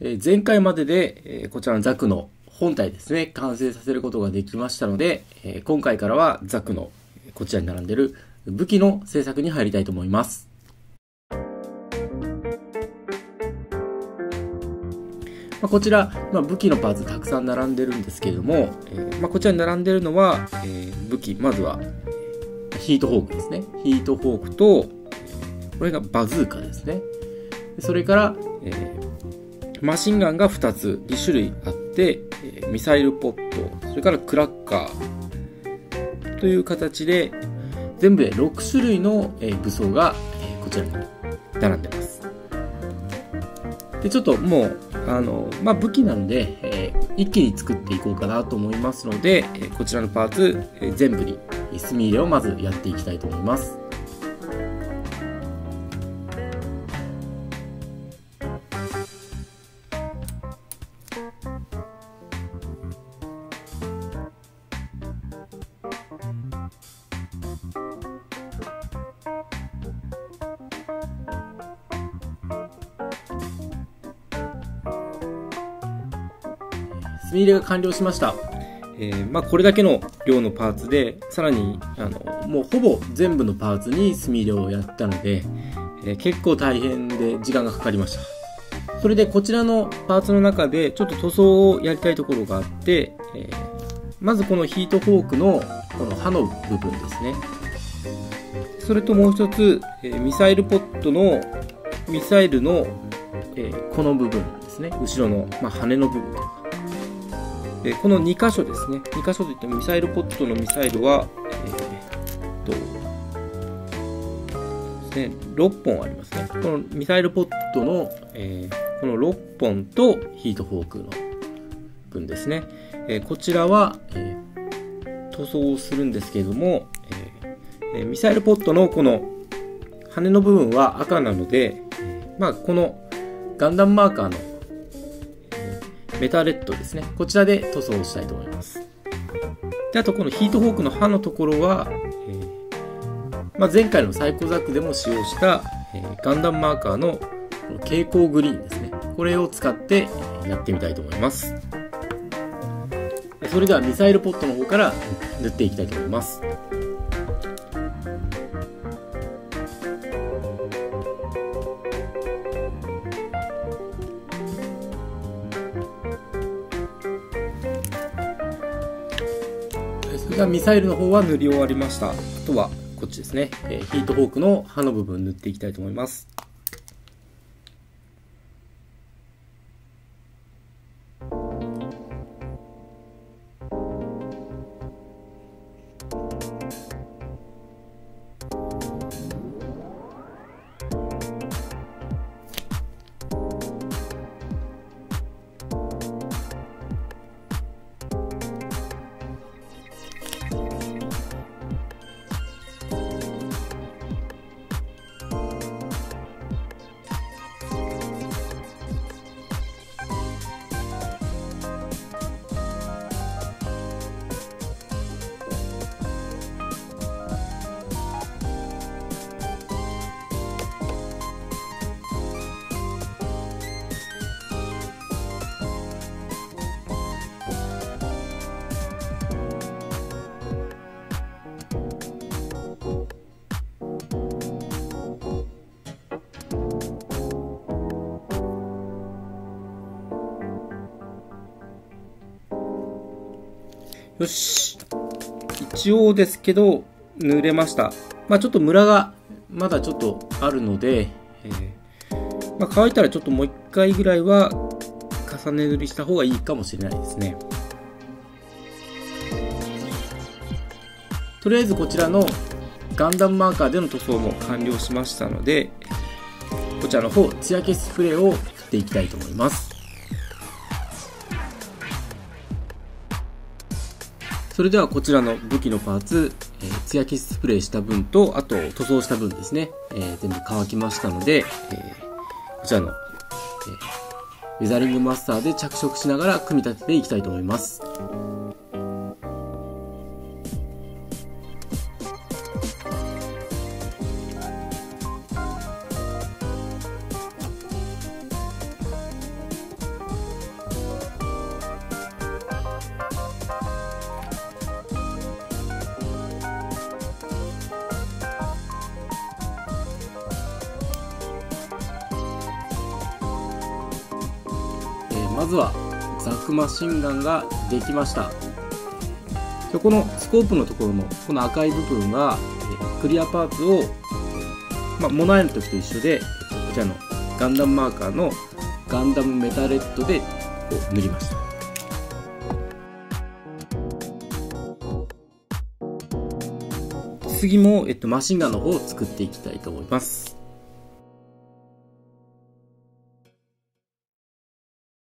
えー前回までで、えーこちらのザクの本体ですね、完成させることができましたので、えー今回からはザクのこちらに並んでる武器の制作に入りたいと思います。まあ、こちら、まあ、武器のパーツたくさん並んでるんですけれども、えーまあ、こちらに並んでるのは、えー武器、まずは、ヒートホークですね。ヒートホークと、これがバズーカですね。それから、えーマシンガンが2つ、2種類あって、ミサイルポット、それからクラッカーという形で、全部で6種類の、武装が、こちらに並んでます。で、ちょっともう、あの、まあ、武器なので、えー一気に作っていこうかなと思いますので、えこちらのパーツ、え全部に墨入れをまずやっていきたいと思います。墨入れが完了しました。えーまあ、これだけの量のパーツで、さらに、あの、もうほぼ全部のパーツに墨入れをやったので、えー結構大変で時間がかかりました。それでこちらのパーツの中でちょっと塗装をやりたいところがあって、えーまずこのヒートフォークのこの刃の部分ですね。それともう一つ、えーミサイルポットのミサイルの、えーこの部分ですね。後ろの、まあ、羽の部分。でこの2箇所ですね。2箇所といってもミサイルポットのミサイルは、えー、と、ですね、6本ありますね。このミサイルポットの、えーこの6本とヒートフォークの分ですね。えーこちらは、え塗装をするんですけれども、えミサイルポットのこの羽の部分は赤なので、まあ、このガンダムマーカーのメタレッドですね。こちらで塗装したいと思います。で、あとこのヒートフォークの刃のところは、えーまあ、前回のサイコザックでも使用した、えーガンダムマーカーのの蛍光グリーンですね。これを使ってえやってみたいと思います。それではミサイルポットの方から塗っていきたいと思います。ではミサイルの方は塗り終わりました。あとはこっちですね。えーヒートホークの刃の部分塗っていきたいと思います。よし。一応ですけど、塗れました。まあちょっとムラがまだちょっとあるので、えーまあ、乾いたらちょっともう一回ぐらいは重ね塗りした方がいいかもしれないですね。とりあえずこちらのガンダムマーカーでの塗装も完了しましたので、こちらの方、艶消しスプレーを振っていきたいと思います。それではこちらの武器のパーツ、えー、艶消しスプレーした分と、あと塗装した分ですね、えー全部乾きましたので、えーこちらの、えーウェザリングマスターで着色しながら組み立てていきたいと思います。まずはザクマシンガンができました。このスコープのところのこの赤い部分がクリアパーツを、まあ、モナイの時と一緒でこちらのガンダムマーカーのガンダムメタレッドでこう塗りました。次も、えっと、マシンガンの方を作っていきたいと思います。